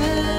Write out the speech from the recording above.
friend.